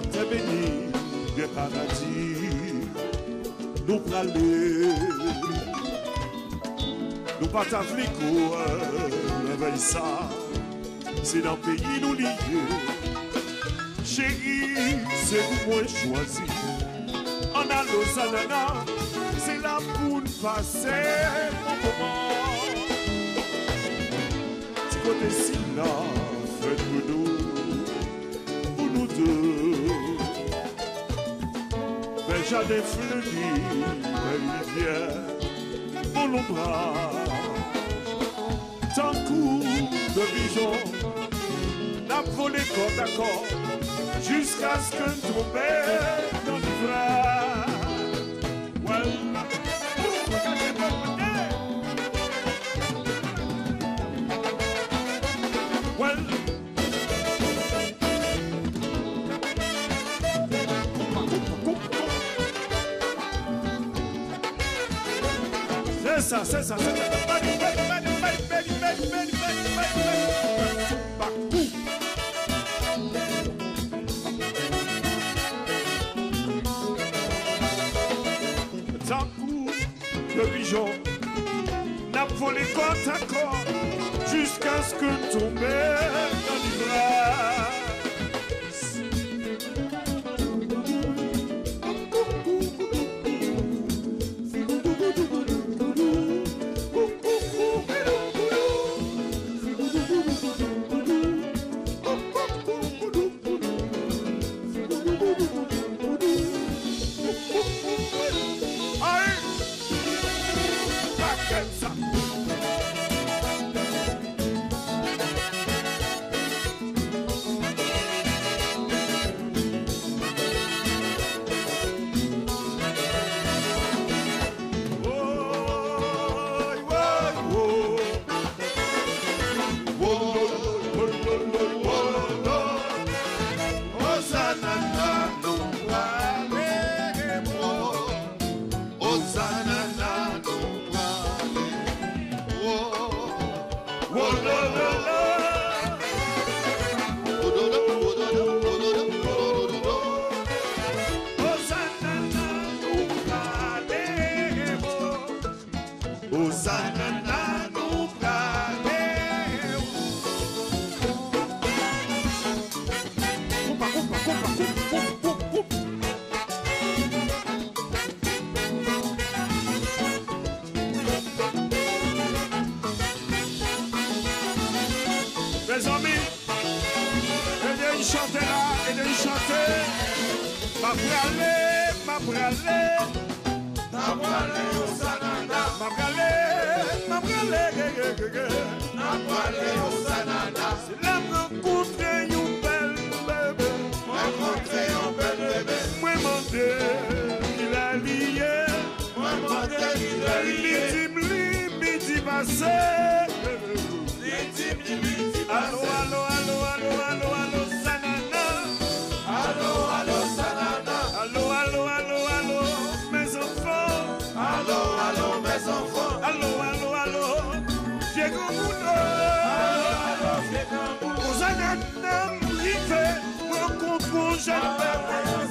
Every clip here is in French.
la te beni De paradis Nou prale Nou pata fliko Mè vey sa Se nan peyi nou liye Chéri Se pou mwen chwazi An alo sanana Se la pou n'pase Mou koman Ti kote si la j'allais fleurir les rivières, pour l'ombrage. Tant coup de pigeon, n'a volé corps à corps, jusqu'à ce que tombions dans l'ouvrage. C'est ça, c'est ça, c'est ça. Le pigeon n'a volé côte à corps jusqu'à ce que tombe dans l'ivraie. chante la, e de chante Ma prale, ma prale Ma prale yo sananda. Ma prale, ma prale Ma prale yo sananda. Se la mwen kontre yon bel bebe Mwen kontre yon bel bebe Mwen mante ki la liye Mwen mante ki la liye Li tim li, mi ti pase Li tim li, mi ti pase Alo, alo, alo Janana,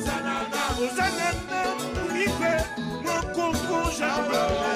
Janana, Janana, Janana,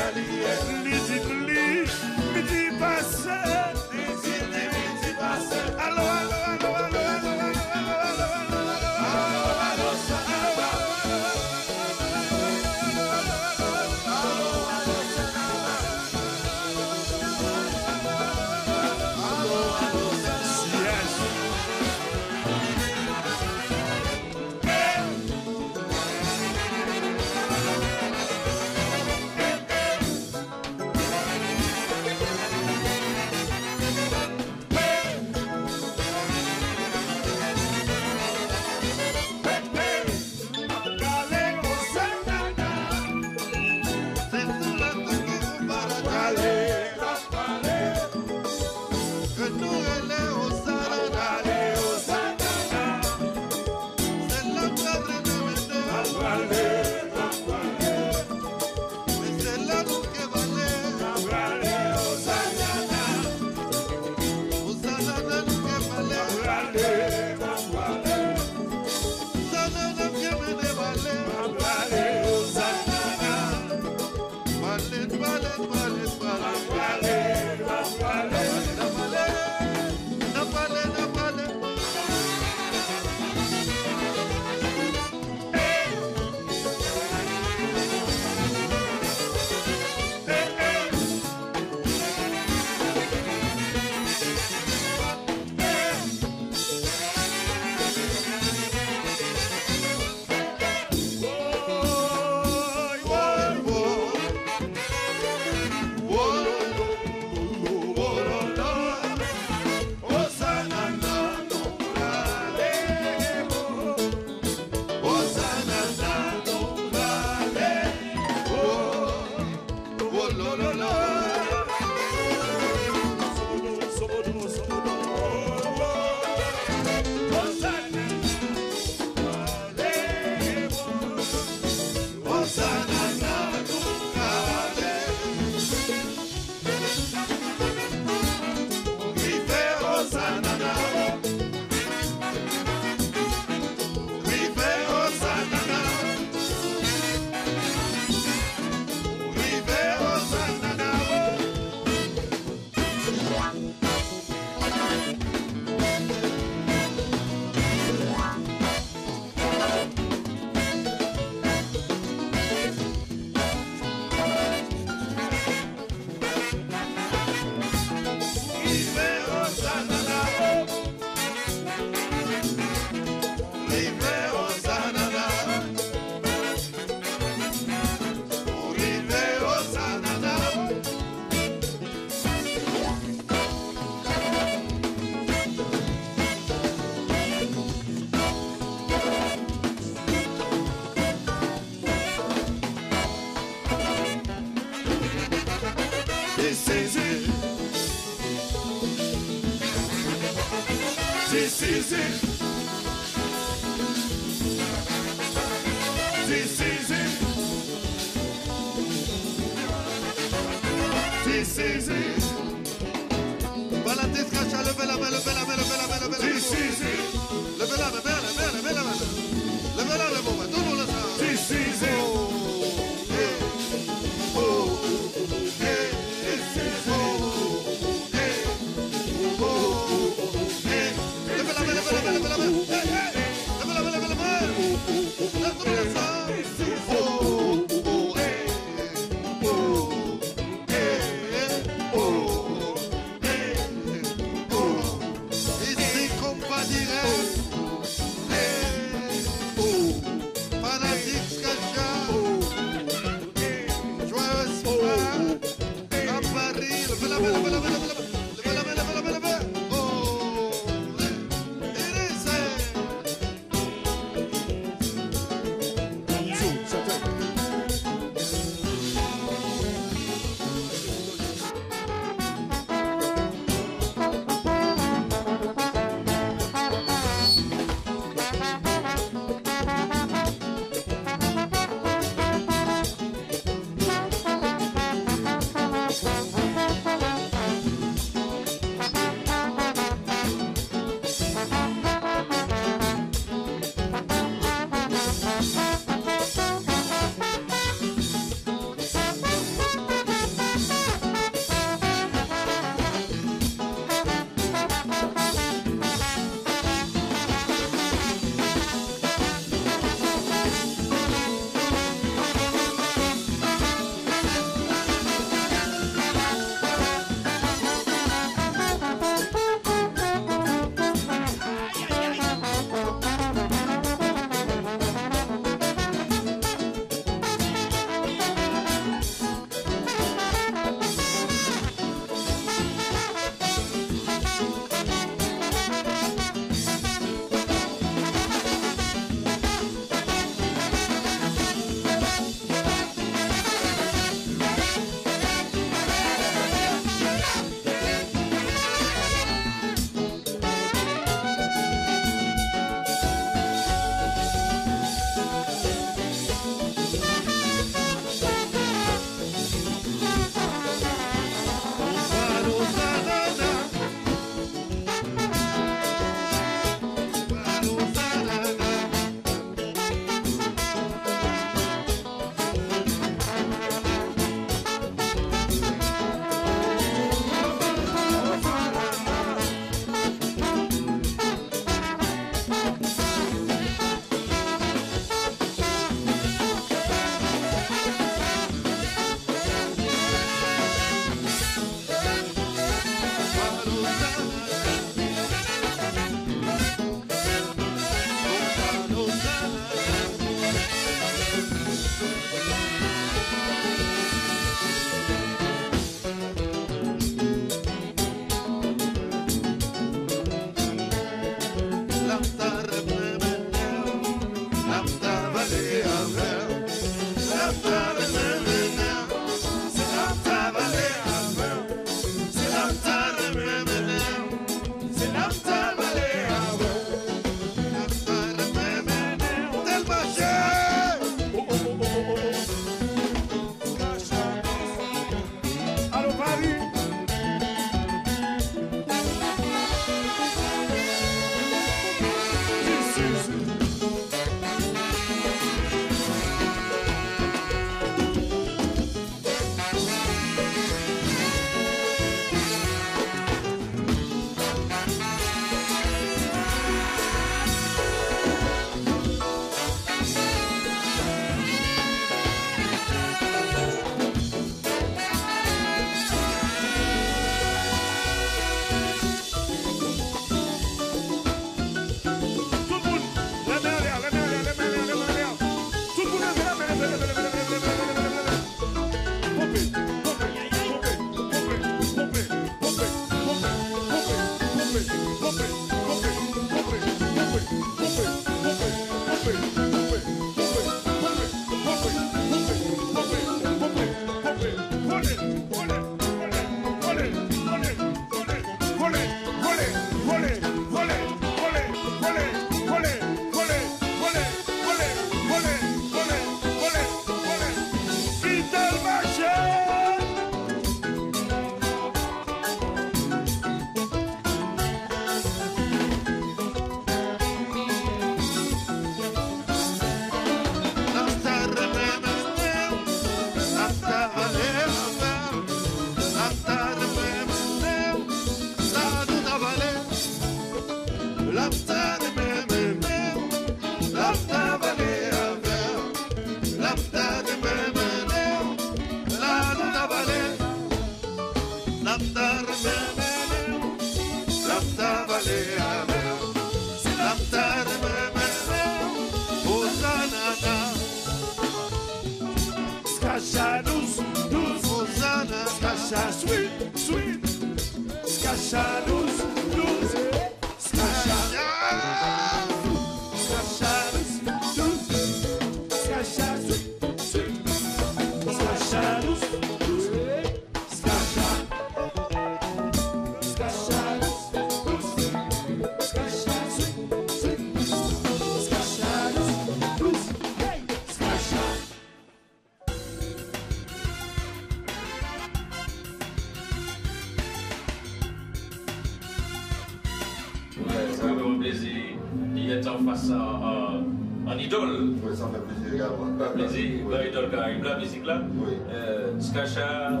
face à en, en idole. Oui, ça me fait plaisir également. Plaisir, Oui. dans l'idole qui arrive, la musique là. Oui. Euh, Skacha,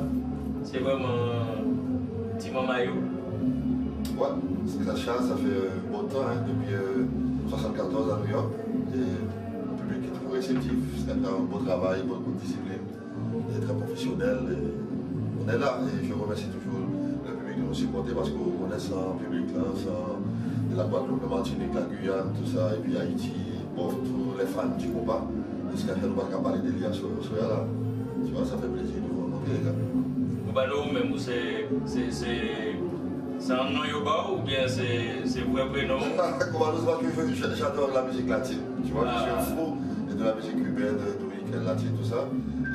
c'est vraiment Timon Maillot. Ouais, c'est Sacha, ça fait un bon temps, hein, depuis 1974 à New York. Et le public est toujours réceptif, c'est un beau travail, bonne, bonne discipline, et très professionnel. et on est là et je remercie toujours de nous supporter parce qu'on est sans public là, de la Guadeloupe, la Martinique, la Guyane, tout ça, et puis Haïti, bon, tous les fans du combat. Qu'a fait, nous pas parler des liens sur ce là. Tu vois, ça fait plaisir de vous rencontrer les gars. Même c'est. c'est- C'est c'est un nom yoba ou bien c'est c'est vrai prénom? Que je- j'adore la musique latine. Tu vois, je suis un fou de la musique cubaine, de dominicaine, latine, tout ça.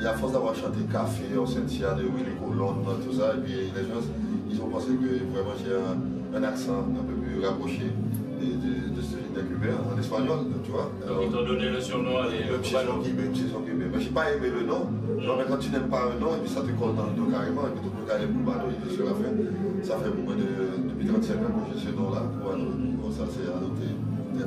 Et à force d'avoir chanté Café, Cynthia, de Willy Colon, tout ça, et puis les gens, ils ont pensé que vraiment j'ai un, un accent un peu plus rapproché de, de, de ce des cubain en espagnol, tu vois. Donc ils t'ont donné le surnom petit son cubain. Mais j'ai pas aimé le nom. Genre, mais quand tu n'aimes pas un nom, et puis ça te colle dans le dos carrément, et puis tout le monde a les Koubalo, et puis sur la fin, ça fait moins de, depuis 35 ans que j'ai ce nom-là. Bon, ça c'est adopté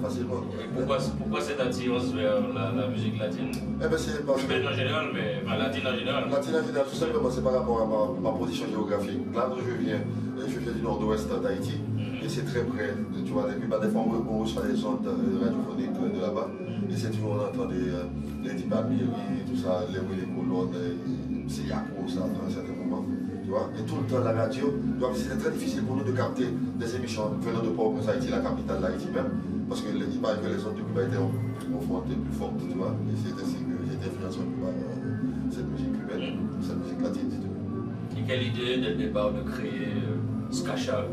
facilement. Et pourquoi, pourquoi cette attirance vers la, la musique latine? Eh ben c'est parce que. En général, mais latine en général. Latine en général, tout simplement, c'est par rapport à ma, ma position géographique. Là d'où je viens, euh, je viens du nord-ouest d'Haïti, et c'est très près, tu vois, depuis bah, des fois on reçoit des ondes euh, radiophoniques euh, de là-bas, et c'est toujours, on entend des, euh, les Dipamiri, tout ça, les les colonnes, c'est Yako, ça, à un certain moment, tu vois, et tout le temps la radio, c'était très difficile pour nous de capter des émissions venant de Port-au-Prince, Haïti, la capitale d'Haïti même, parce que les- paraît que les ondes de Cuba étaient plus confrontées, plus fortes, tu vois, et c'est ainsi que j'ai été influencé par euh, cette musique cubaine, cette musique latine, si tu veux. Et quelle idée dès le départ de créer euh, Skacha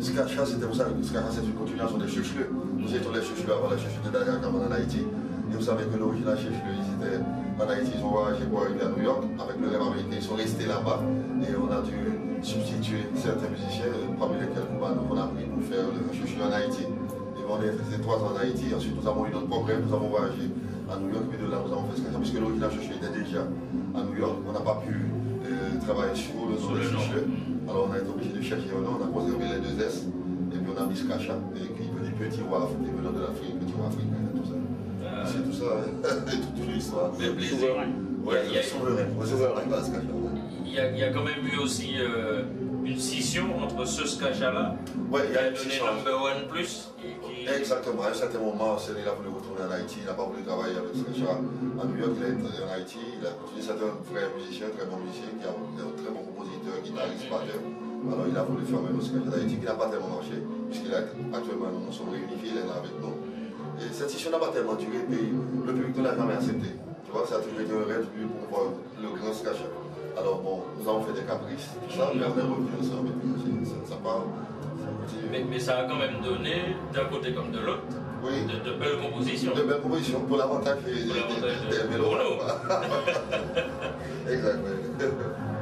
Skacha, c'était vous savez, Skacha, c'est une continuation des chuchleux. Nous étions les chuchleux avant les chuchleux de Daria Kaman en Haïti. Et vous savez que l'origine des chuchleux, ils étaient en Haïti, ils ont voyagé pour arriver à New York avec le rêve américain. Ils sont restés là-bas et on a dû substituer certains musiciens, euh, parmi lesquels Koubano, qu'on a pris pour faire le chuchleux en Haïti. Et on est resté trois ans en Haïti. Ensuite, nous avons eu notre programme, nous avons voyagé à New York, et de là, nous avons fait Skacha, puisque l'origine des chuchleux était déjà à New York. On n'a pas pu euh, travailler sur le nom des. Alors on a été obligé de chercher un nom, on a conservé les deux S, et puis on a mis Skacha, et veut dire petit roi africain, venant de l'Afrique, petit roi africain, et tout ça. Euh, C'est tout ça, hein. et toute l'histoire. Le plaisir. Ouais, Il y a- souverain, ouais, c'est Il y, a, il y a quand même eu aussi euh, une scission entre ce Skacha-là Ouais, il y a a une donné scission. Number One Plus et qui... Exactement, à un certain moment, Céline a voulu retourner en Haïti, il n'a pas voulu travailler avec Skacha à New York, il est en Haïti, il a continué, c'est un vrai musicien, un très bon musicien, qui est un très bon compositeur, guitariste, batteur. Alors il a voulu fermer le Skacha d'Haïti, qui n'a pas tellement marché, puisqu'il est actuellement, nous sommes réunifiés, il est là avec nous. Et cette session n'a pas tellement duré, mais le public ne l'a jamais accepté. Tu vois, ça a toujours été un rêve pour voir le grand Skacha. Alors bon, nous avons fait des caprices, tout ça, mais on est revenu ça. Mais, mais a quand même donné, d'un côté comme de l'autre, Oui. de, de belles compositions. De belles propositions pour l'avantage des des- des pour vélos. nous. Exact, oui.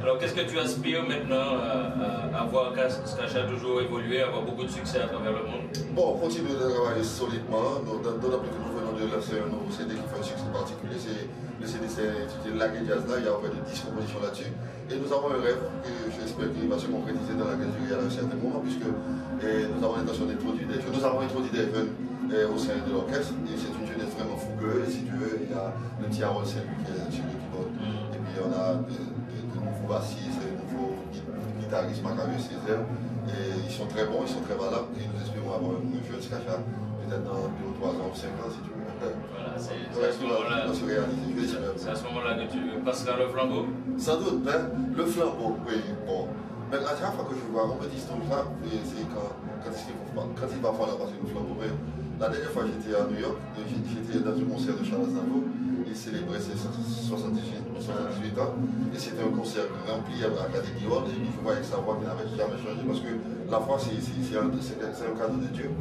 Alors qu'est-ce que tu aspires maintenant à, à, à voir Kas- Skacha toujours évoluer, avoir beaucoup de succès à travers le monde? Bon, on continue de travailler solidement, d'autant plus que nous de lancer un nouveau CD qui fait un succès particulier. C'est- Le CD c'est Lague Jazz là, il y a en fait de 10 compositions là-dessus. Et nous avons un rêve que j'espère qu'il va se concrétiser dans la mesure à un certain moment, puisque eh, nous avons l'intention d'introduire des jeunes. Nous avons introduit des jeunes eh, au sein de l'orchestre, et c'est une jeunesse vraiment fougueuse, si tu veux. Il y a le petit Harold Saint-Louis qui est sur le keyboard, et puis on a de, de- de nouveaux bassistes, de nouveaux gui- guitaristes, Macarius, Césaire. Et ils sont très bons, ils sont très valables, et nous espérons avoir un jeune Skacha, peut-être dans 2 ou 3 ans, 5 ans, si tu veux. Voilà, c'est à ce moment-là. je ce moment-là que tu passeras le flambeau. Sans doute, hein, le flambeau, oui, bon. Mais à chaque fois que je vois, tout ça, et c'est quand, il va falloir passer le flambeau. Mais la dernière fois, j'étais à New York, j'étais dans un concert de Charles Aznavour, il célébrait ses 78, 78 ans. Et c'était un concert rempli à Académie Hall. Et il voyait avec sa voix qui n'avait jamais changé parce que la foi, c'est un, un cadeau de Dieu.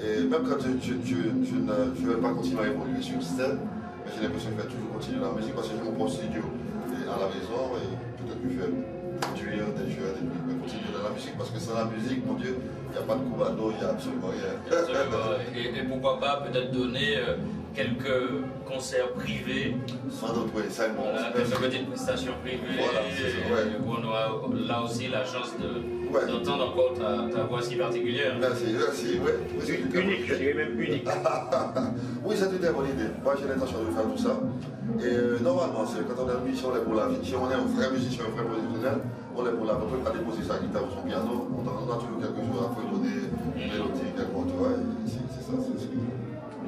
Et même quand je ne vais pas continuer à évoluer sur scène, mais j'ai l'impression que je vais toujours continuer la musique parce que j'ai mon propre studio à la maison et peut-être que je vais produire des jeux et puis continuer dans la musique parce que sans la musique, mon Dieu, il n'y a pas de coubano, il n'y a absolument rien. Et pourquoi pas peut-être donner euh, quelques concerts privés, Sans doute, oui, ça voilà, quelques petites prestations privées, Voilà, ça, ouais. on aura là aussi la chance de- Ouais. d'entendre encore ta, ta voix si particulière. Merci, merci, oui. Unique, je idée. dirais même unique. Oui, c'est une très bonne idée. Moi, j'ai l'intention de faire tout ça. Et euh, normalement, c'est quand on a une mission, on est pour la vie. Si on est un vrai musicien, un vrai professionnel, on est pour la vie. On ne peut pas déposer sa guitare ou son piano. On a, a toujours quelque chose à donner, une mélodie, quelque chose, tu vois. C'est c'est ça, c'est c'est-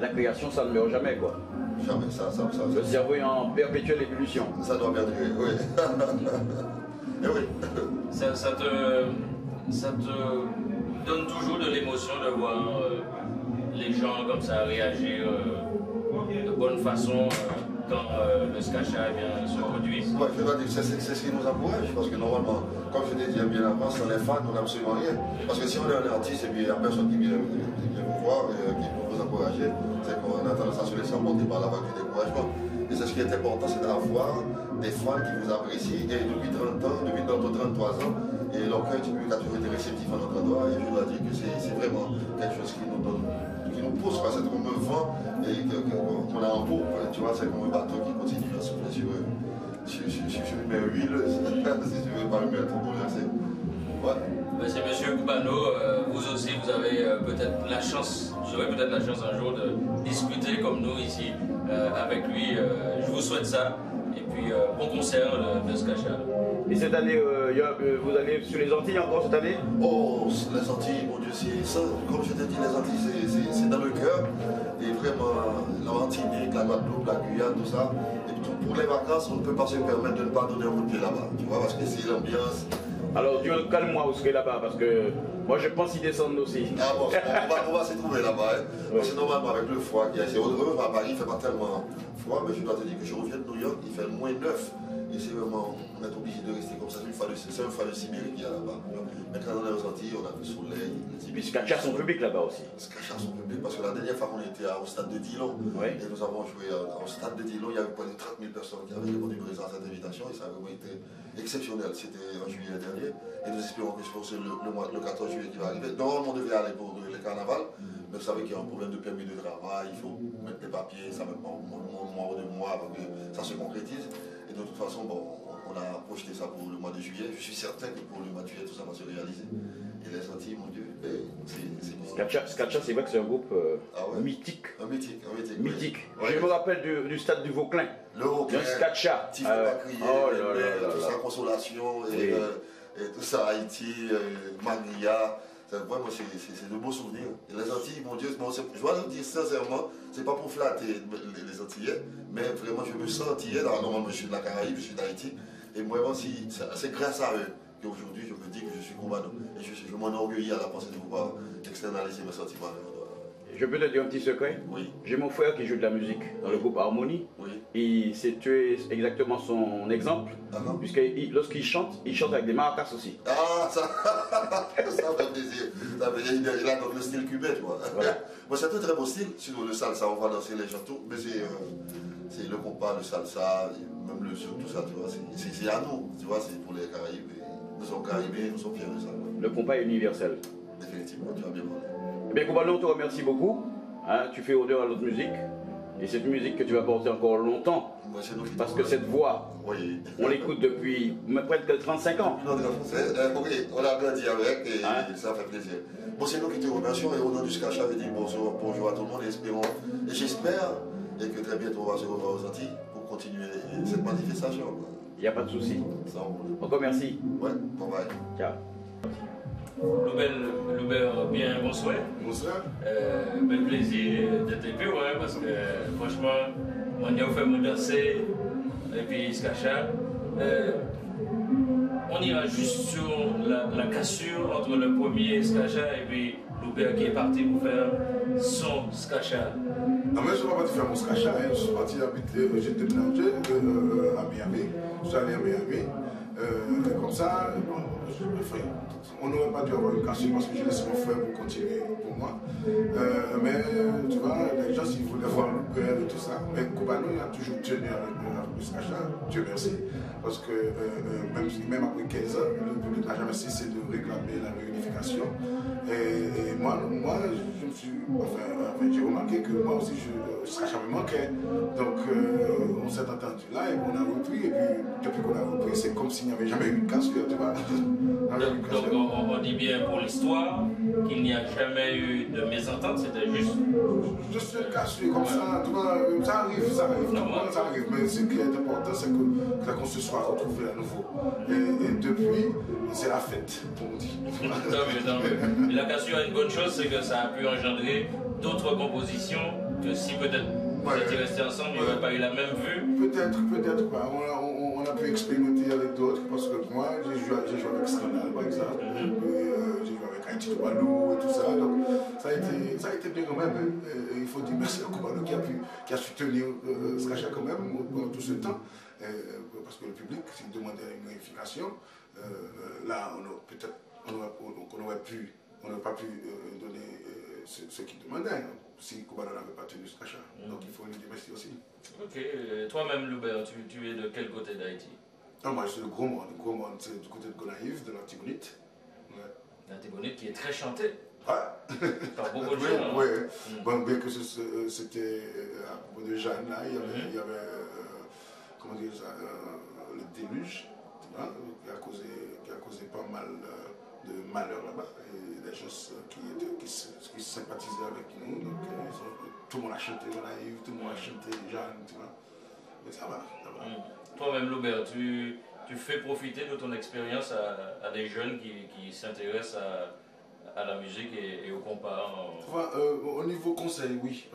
La création, ça ne meurt jamais, quoi. Jamais ça, ça, ça, Le ça, cerveau est en perpétuelle ébullition. ça doit bien durer, oui. Et oui. Ça, ça te, ça te donne toujours de l'émotion de voir euh, les gens comme ça réagir euh, de bonne façon euh, quand euh, le Skacha eh bien, se produit. Ouais, je dois dire, c'est ce qui nous encourage, parce que normalement, comme je l'ai dit bien avant, sans les fans, on n'a absolument rien. Parce que si on est un artiste et puis il n'y a personne qui vient, euh, qui peut vous encourager, c'est qu'on a tendance à se laisser emporter par la vague du découragement. Et c'est ce qui est important, c'est d'avoir des fans qui vous apprécient. Et depuis 30 ans, depuis bientôt 33 ans, et leur cœur public a toujours été réceptif à notre endroit. Et je dois dire que c'est vraiment quelque chose qui nous donne, qui nous pousse, c'est comme un vent et qu'on a en peau. Tu vois, c'est comme un bateau qui continue à souffler sur, euh, sur, sur, sur, une mer huileuse. si tu veux pas une mer trop bouleversée. Monsieur, Monsieur Goubano, euh, vous aussi, vous avez euh, peut-être la chance, vous aurez peut-être la chance un jour de discuter comme nous ici euh, avec lui. Euh, je vous souhaite ça. Et puis, euh, bon concert de, Skacha. Et cette année, il y a- vous allez sur les Antilles encore cette année? Oh, les Antilles, mon Dieu, c'est ça. Comme je t'ai dit, les Antilles, c'est- dans le cœur. Et vraiment, la Martinique, la Guadeloupe, la Guyane, tout ça. Et tout- pour les vacances, on ne peut pas se permettre de ne pas donner un coup de pied là-bas. Tu vois, parce que c'est l'ambiance. Alors, Dieu, calme-moi, serez là-bas, parce que moi, je pense y descendre aussi. Ah bon, on va, on va s'y trouver là-bas. Hein. Parce que normalement, avec le froid qu'il y a, c'est heureux, à Paris, il ne fait pas tellement froid, mais je dois te dire que je reviens de New York, il fait moins 9. Et c'est vraiment, on est obligé de rester comme ça. C'est une fois de, c'est un fois de Sibérie qu'il y a là-bas. Mais quand on est aux Antilles, on a le soleil, Et puis, Skacha, son public là-bas aussi. se cache à son public parce que la dernière fois qu'on était au stade de Dillon, et nous avons joué au stade de Dillon, il y avait près de 30 000 personnes qui avaient répondu présent à cette invitation et ça a vraiment été exceptionnel. C'était en juillet dernier et nous espérons que c'est le, le, mois- le 14 juillet qui va arriver. Normalement, on devait aller pour le, le carnaval, mais vous savez qu'il y a un problème de permis de travail, il faut mettre des papiers, ça met pas un mois, un mois ou deux mois avant que ça se concrétise. Et de toute façon, bon, on a projeté ça pour le mois de juillet. Je suis certain que pour le mois de juillet, tout ça va se réaliser. Et les Antilles, mon Dieu, c'est bon. Skacha, c'est vrai que c'est un groupe euh, Ah ouais. mythique. Un mythique, un mythique. Mythique. Ouais. Je me rappelle du, du stade du Vauclin. Le Vauclin. Tifo Ah ouais. pas crier, Oh là là là tout ça, Consolation, et, Oui. euh, et tout ça, Haïti, euh, Magria. C'est de beaux souvenirs. Les Antilles, mon Dieu, je dois le dire sincèrement, c'est pas pour flatter les, les Antillais, mais vraiment, je me sens Antillais. Normalement, je suis de la Caraïbe, je suis d'Haïti. Et si- c'est grâce à eux qu'aujourd'hui, je me dis que je suis cubano. Et je, je m'enorgueillis à la pensée de pouvoir externaliser mes sentiments. Je peux te dire un petit secret? Oui, J'ai mon frère qui joue de la musique dans le groupe Harmonie. oui. Et c'est tu es exactement son exemple. Ah Puisque il- lorsqu'il chante, il chante avec des maracas aussi. Ah, ça, ça fait plaisir. Ça fait, il, a- il a donc le style cubain, tu vois. Voilà. Moi, c'est un très beau style. Sur le salsa, on va danser les chantons, mais c'est euh, c'est le compas, le salsa, même le zouk, tout ça, tu vois. c'est- à nous, tu vois, c'est pour les Caraïbes. Nous sommes Caraïbes, nous sommes fiers de ça. Le compas est universel. Définitivement, tu as bien parlé. Bien, Koubalo, on te remercie beaucoup. Hein, tu fais honneur à notre musique. Et cette musique que tu vas porter encore longtemps. Moi, c'est nous qui Parce que cette voix, Oui. on l'écoute depuis presque 35 ans. Français, euh, oui, on a grandi avec et Hein? ça fait plaisir. Bon, c'est nous qui te remercions et au nom du Skacha, je dis bonjour, bonjour à tout le monde et espérons, et j'espère et que très bientôt on va se revoir aux Antilles pour continuer cette manifestation. Il n'y a pas de souci. Encore merci. Ouais, bon bye. Ciao. Loubel, Loubel, bien bonsoir. Bonsoir. Euh, ben plaisir d'être avec vous, hein, parce que franchement, on y a fait me danser, et puis Skacha. Euh, on ira juste sur la, la cassure entre le premier Skacha et puis. Loubert qui est parti pour faire son Skacha. Non, mais je ne suis pas parti faire mon scratch, hein. je suis parti habiter, euh, j'ai déménagé euh, euh, à Miami, je suis allé à Miami. Euh, comme ça, bon, on n'aurait pas dû avoir une cassure parce que j'ai laissé mon frère pour continuer pour moi. Euh, mais tu vois, les gens, s'ils voulaient voir le père et tout ça, mais Koubano, il a toujours tenu avec, avec scratch, Dieu merci. Parce que euh, euh, même, après 15 ans, le public n'a jamais cessé de réclamer la réunification. Et, et moi, moi, suis, enfin, enfin, j'ai remarqué que moi aussi, je, je serai jamais manqué. Donc, euh, on s'est entendu là et on a repris. Et puis, depuis qu'on a repris, c'est comme s'il n'y avait jamais eu de cassure, tu vois. Donc, donc, on, on dit bien pour l'histoire qu'il n'y a jamais eu de mésentente, c'était juste. Je suis cassé comme ça, vois, ça arrive, ça arrive, tout le monde, ça arrive. Mais ce qui est important, c'est que- qu'on se soit retrouvé à nouveau. Et, et depuis, c'est la fête, tant mieux. Et la cassure a une bonne chose, c'est que ça a pu engendrer d'autres compositions que si peut-être vous Ouais. étiez restés ensemble, il n'y aurait pas eu la même vue. Peut-être, peut-être pas. On a, on, on a pu expérimenter avec d'autres parce que moi, j'ai joué, joué avec Scandal par exemple, et puis, euh, Haïti et tout ça. Donc, ça a été, ça a été bien quand même. Et il faut dire merci à Koubalo qui a, pu, qui a su tenir euh, Scratcha quand même pendant tout ce temps. Euh, parce que le public, s'il demandait une vérification, euh, euh, là, on a- peut-être, on aurait, on aurait pu, on n'aurait pas pu euh, donner euh, ce, ce qu'il demandait hein, si Koubalo n'avait pas tenu Scratcha. Donc il faut lui dire merci aussi. Ok, euh, toi-même, Loubert, tu, tu es de quel côté d'Haïti? Non, moi, je suis le gros monde. Le gros monde, c'est du côté de Gonaïve, de l'Antigonite. Ouais. L'Antigonite qui est très chanté par beaucoup de gens. hein. ouais. Mm. Bon, bien que c'était euh, à propos de Jeanne, là, il y avait, Mhm. il y avait euh, comment dire ça, euh, le déluge, vois, qui a causé, qui a causé pas mal euh, de malheur là-bas. Et des gens euh, qui, qui, qui sympathisaient avec nous. Donc, ils ont- tout le monde a chanté Gonaïve, tout le monde a chanté Jeanne, tu vois. Mais ça va, ça va. Mm. Toi-même, Loubert, tu, tu fais profiter de ton expérience à, à des jeunes qui, qui s'intéressent à, à la musique et, et au compas. en- Tu vois, euh, au niveau conseil, oui,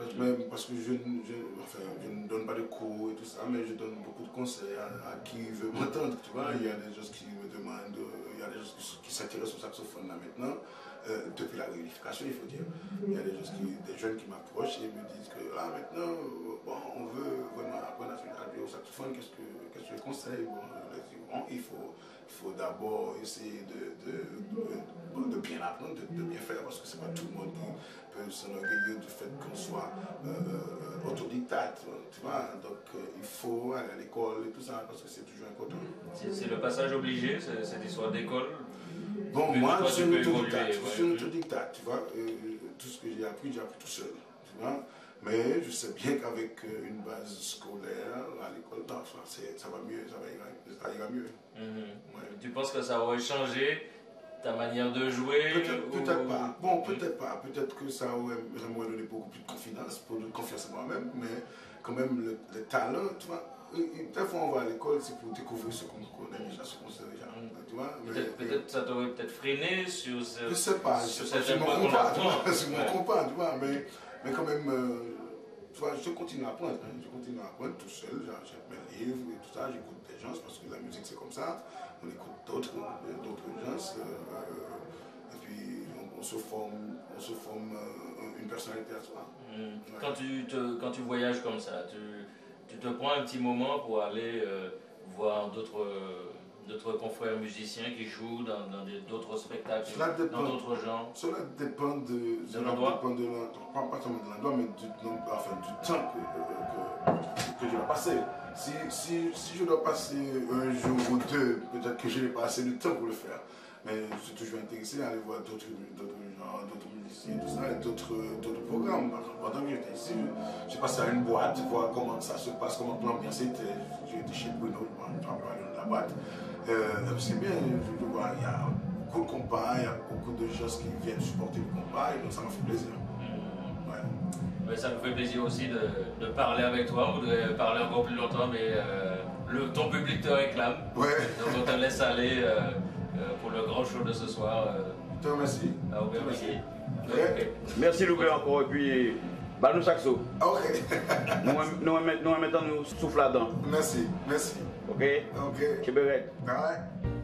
parce, que je, ne- je, enfin, je ne donne pas de cours et tout ça, mais je donne beaucoup de conseils à, à qui veut m'entendre. Tu vois, il y a des gens qui me demandent, euh, il y a des gens qui, s'intéressent au saxophone là maintenant, euh, depuis la réunification, il faut dire. Il y a des, gens qui, des jeunes qui m'approchent et me disent que là maintenant, euh, bon, on veut vraiment apprendre à jouer au saxophone, qu'est-ce que, qu'est-ce que tu conseilles bon, je dis, bon, il faut, faut d'abord essayer de, de, de- de bien apprendre, de, bien faire, parce que c'est pas tout le monde qui peut s'enorgueillir du fait qu'on soit euh, euh, autodidacte, tu vois. Donc euh, il faut aller à l'école et tout ça, parce que c'est toujours important. C'est c'est le passage obligé, cette histoire d'école? Bon, moi, je suis un autodidacte, évoluer, je suis un ouais. autodidacte, tu vois. Euh, tout ce que j'ai appris, j'ai appris tout seul, tu vois. Mais je sais bien qu'avec euh, une base scolaire à l'école, ça, va mieux, ça, va ira, ça ira mieux. Mhm. Ouais. Tu penses que ça aurait changé ta manière de jouer Peut-être ou- pas. Bon, peut-être pas. Peut-être que ça aurait, m'aurait donné beaucoup plus de confiance, pour de confiance en moi-même, mais quand même, le, le talent, tu vois. euh, euh, Des fois, on va à l'école, c'est pour découvrir ce qu'on connaît déjà, ce qu'on sait déjà. Mm. Tu vois mais- Peut-être peut-être ça t'aurait peut-être freiné sur ce. Je sais pas, je sur sais pas, je me points qu'on compare, tu vois, je me Ouais. compare, tu vois, mais, mais quand même, euh, tu vois, je continue à apprendre, hein, je continue à apprendre tout seul, j'aime mes livres et tout ça, j'écoute des gens, parce que la musique c'est comme ça, on écoute d'autres, euh, d'autres gens, euh, et puis on, on se forme, on se forme euh, une personnalité à soi. Mhm. Quand, tu te, quand tu voyages comme ça, tu, tu te prends un petit moment pour aller euh, voir d'autres d'autres confrères musiciens qui jouent dans, d'autres spectacles, Cela dépend. dans d'autres genres? Cela dépend de, cela l'endroit? dépend de l'endroit, pas, pas seulement de l'endroit, mais du, non, enfin, du temps que, que, je dois passer. Si, si, si je dois passer un jour ou deux, peut-être que je n'ai pas assez de temps pour le faire. Mais je suis toujours intéressé à aller voir d'autres gens, d'autres musiciens, tout ça, et d'autres programmes. Pendant que j'étais ici, j'ai passé à une boîte, voir comment ça se passe, comment l'ambiance était. J'ai été chez Bruno, je vais parler de la boîte. Euh, c'est bien, je vois, il y a beaucoup de compas, il y a beaucoup de gens qui viennent supporter le compas, et donc ça m'a fait plaisir. Ouais. Mais ça nous fait plaisir aussi de, de parler avec toi. On voudrait parler encore plus longtemps, mais euh, le, ton public te réclame. Ouais, Donc on te laisse aller euh, euh, pour le grand show de ce soir euh, je te remercie. à Aubervilliers. Ouais. Ok. Merci Loubert encore et puis Bal nou sakso. Ok. nou wè metan nou soufla dan. Mersi, mersi. Ok? Ok. Chebe rek. Alright.